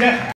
Yeah.